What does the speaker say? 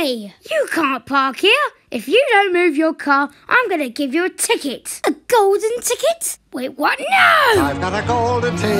Hey, you can't park here. If you don't move your car, I'm going to give you a ticket. A golden ticket? Wait, what? No! I've got a golden ticket.